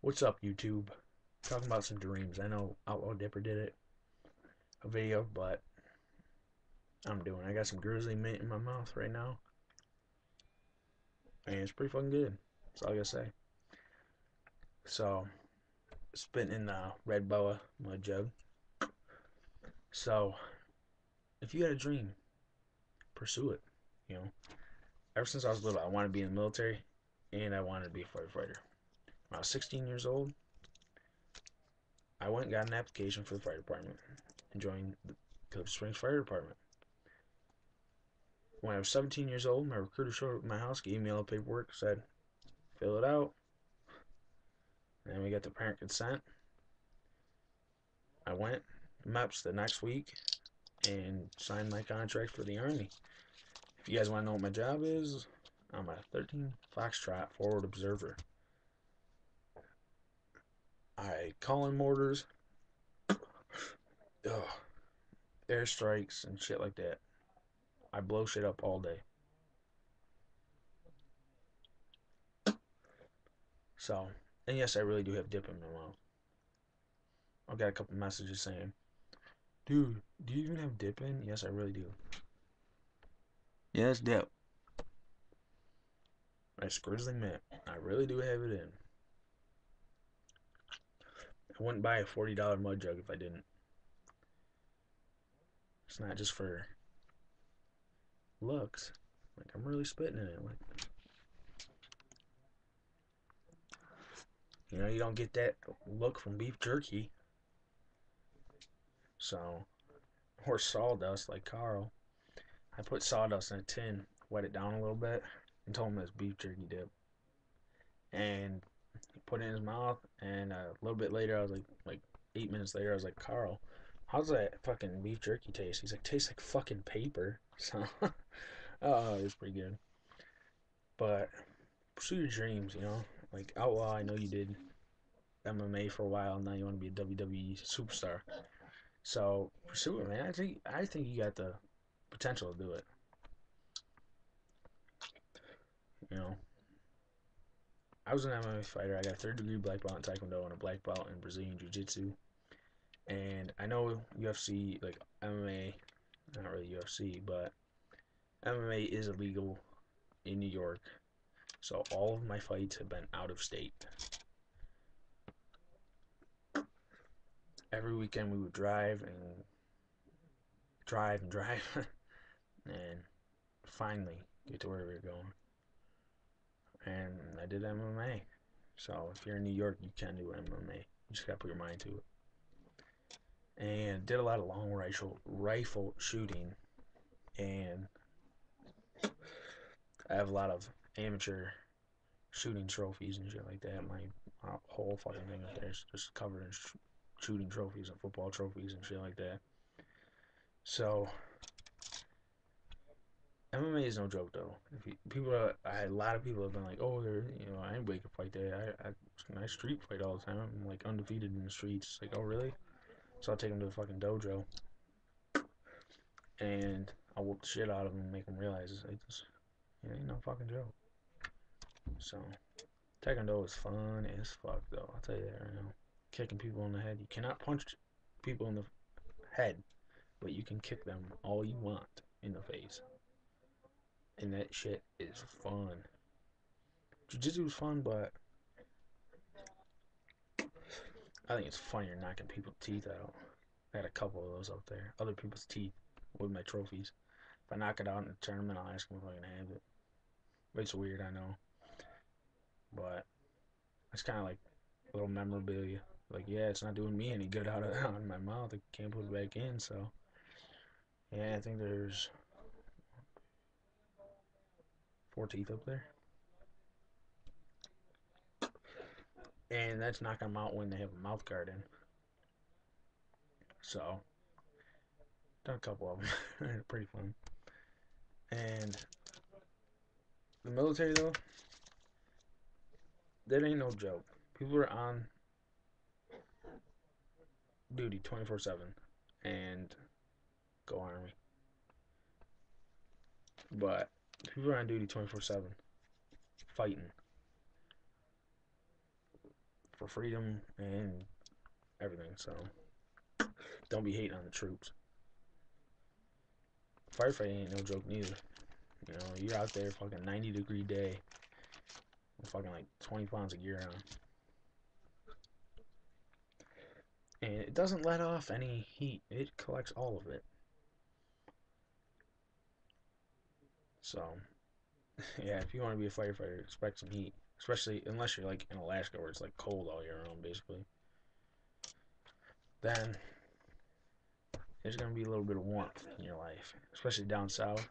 What's up, YouTube? Talking about some dreams. I know Outlaw Dipper did it, a video, but I'm doing. I got some grizzly mint in my mouth right now, and it's pretty fucking good. That's all I gotta say. So, spitting in the red boa mud jug. So, if you had a dream, pursue it. You know, ever since I was little, I wanted to be in the military, and I wanted to be a firefighter. I was 16 years old, I went and got an application for the fire department and joined the Cliff Springs Fire Department. When I was 17 years old, my recruiter showed up at my house, gave me all the paperwork, said, fill it out. And then we got the parent consent. I went, MEPS the next week, and signed my contract for the Army. If you guys want to know what my job is, I'm a 13 Foxtrot forward observer. I call in mortars, ugh, airstrikes, and shit like that. I blow shit up all day. So, and yes, I really do have dip in my mouth. I got a couple messages saying, Dude, do you even have dip in? Yes, I really do. Yes, dip. That's grizzly mint. I really do have it in. I wouldn't buy a $40 mud jug if I didn't. It's not just for looks. Like, I'm really spitting in it. Like, you know, you don't get that look from beef jerky. So, or sawdust like Carl. I put sawdust in a tin, wet it down a little bit, and told him it's beef jerky dip. And put it in his mouth, and uh, a little bit later, I was like, like eight minutes later, I was like, Carl, how's that fucking beef jerky taste? He's like, tastes like fucking paper. So, oh, it was pretty good. But pursue your dreams, you know. Like Outlaw, I know you did MMA for a while. Now you want to be a WWE superstar. So pursue it, man. I think I think you got the potential to do it. You know, I was an MMA fighter. I got a third degree black belt in Taekwondo and a black belt in Brazilian Jiu Jitsu. And I know UFC, like MMA, not really UFC, but MMA is illegal in New York. So all of my fights have been out of state. Every weekend we would drive and drive and drive and finally get to where we were going. And I did MMA. So if you're in New York, you can do MMA. You just gotta put your mind to it and did a lot of long rifle rifle shooting and I have a lot of amateur shooting trophies and shit like that. My, my whole fucking thing up there is just covered in sh shooting trophies and football trophies and shit like that. So MMA is no joke though. You, people, are, I, a lot of people have been like, "Oh, you know, I ain't wake up fight that. I, I, I street fight all the time. I'm like undefeated in the streets." Like, oh, really? So I'll take him to the fucking dojo. And I'll whoop the shit out of him and make him realize it's, it's it ain't no fucking joke. So, Taekwondo is fun as fuck, though. I'll tell you that right now. Kicking people in the head. You cannot punch people in the head, but you can kick them all you want in the face. And that shit is fun. Jiu-Jitsu is fun, but I think it's funnier knocking people's teeth out. I had a couple of those up there. Other people's teeth with my trophies. If I knock it out in a tournament, I'll ask them if I can have it. It's weird, I know. But it's kind of like a little memorabilia. Like, yeah, it's not doing me any good out of, out of my mouth. I can't put it back in, so. Yeah, I think there's four teeth up there. and that's knocking them out when they have a mouth guard in. So, done a couple of them. Pretty fun. And the military, though, that ain't no joke. People are on duty 24 7 and go Army. But people are on duty 24 7 fighting for freedom and everything. So don't be hating on the troops. Firefighting ain't no joke neither. You know, you're out there fucking 90 degree day, fucking like 20 pounds of gear on. And it doesn't let off any heat, it collects all of it. So, yeah, if you want to be a firefighter, expect some heat. Especially unless you're like in Alaska where it's like cold all year round, basically. Then there's gonna be a little bit of warmth in your life, especially down south.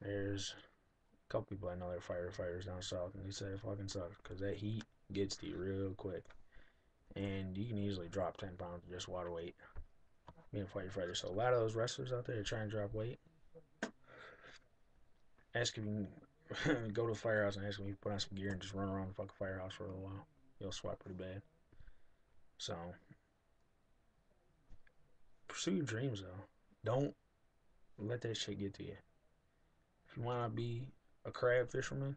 There's a couple people I know that are firefighters down south, and they say it fucking sucks because that heat gets to you real quick, and you can easily drop ten pounds just water weight being a firefighter. So a lot of those wrestlers out there are trying to drop weight. Ask if you can go to the firehouse and ask if you can put on some gear and just run around the fucking firehouse for a little while. You'll sweat pretty bad. So pursue your dreams though. Don't let that shit get to you. If you want to be a crab fisherman,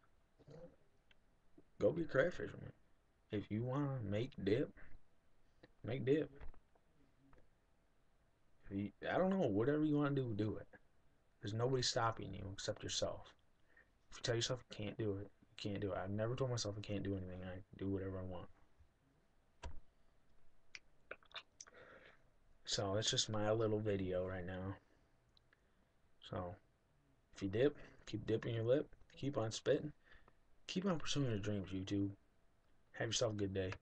go be a crab fisherman. If you want to make dip, make dip. You, I don't know, whatever you want to do, do it. There's nobody stopping you except yourself. If you tell yourself you can't do it, you can't do it. I've never told myself I can't do anything. I do whatever I want. So that's just my little video right now. So if you dip, keep dipping your lip, keep on spitting, keep on pursuing your dreams, YouTube. Have yourself a good day.